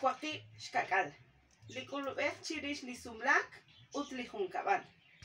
xkwaqi xkak'al lik'ulub'ej chirix li sumlak ut